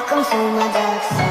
Welcome to my dark side